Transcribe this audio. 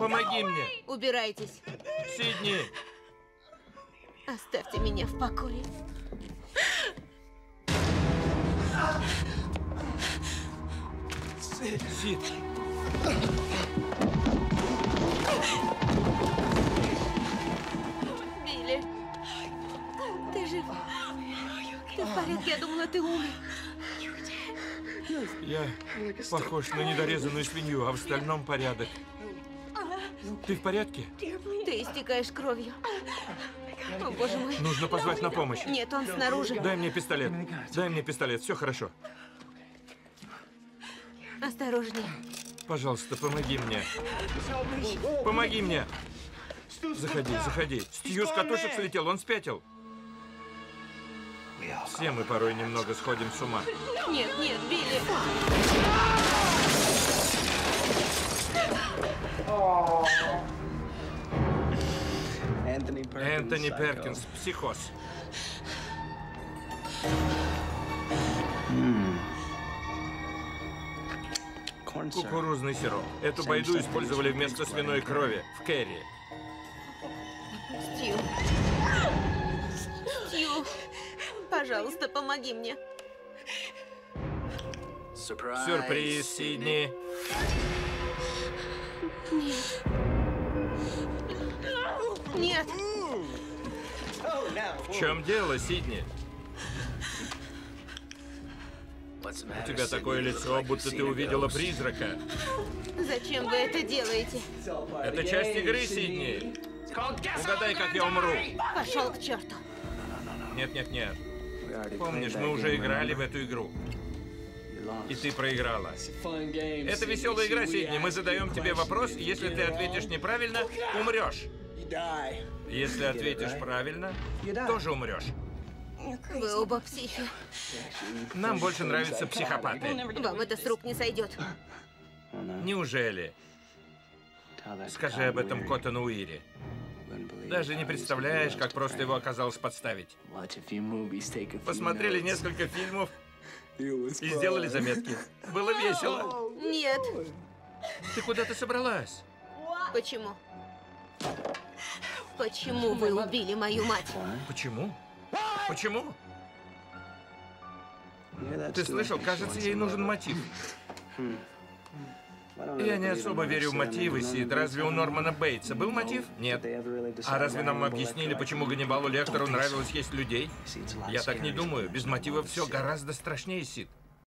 Помоги мне! Убирайтесь. Сидни! Оставьте меня в покое. Сид! Билли. Ты жив? Ты в порядке? Я думала, ты умер. Я похож на недорезанную свинью, а в остальном порядок. Ты в порядке? Ты истекаешь кровью. О, боже мой. Нужно позвать на помощь. Нет, он снаружи. Дай мне пистолет. Дай мне пистолет, все хорошо. Осторожнее. Пожалуйста, помоги мне. Помоги мне. Заходи, заходи. Стью с катушек слетел, он спятил. Все мы порой немного сходим с ума. Нет, нет, Билли. Энтони Перкинс, психоз. Кукурузный сироп. Эту байду использовали вместо свиной крови в Керри. Стью. Стью. Пожалуйста, помоги мне. Сюрприз, Сидни. Нет. В чем дело, Сидни? У тебя такое лицо, будто ты увидела призрака. Зачем вы это делаете? Это часть игры, Сидни. Угадай, как я умру. Пошел к черту. Нет, нет, нет. Помнишь, мы уже играли в эту игру. И ты проиграла. Это веселая игра, Сидни. Мы задаем тебе вопрос, и если ты ответишь неправильно, умрешь. Если ответишь правильно, тоже умрешь. Вы оба психи. Нам больше нравятся психопаты. Вам это с рук не сойдет. Неужели? Скажи об этом Коттону Уире. Даже не представляешь, как просто его оказалось подставить. Посмотрели несколько фильмов и сделали заметки. Было весело. Нет. Ты куда ты собралась? Почему? Почему вы убили мою мать? Почему? Почему? Ты слышал, кажется, ей нужен мотив. Я не особо верю в мотивы, Сид. Разве у Нормана Бейтса был мотив? Нет. А разве нам объяснили, почему Ганнибалу Лектору нравилось есть людей? Я так не думаю. Без мотива все гораздо страшнее, Сид.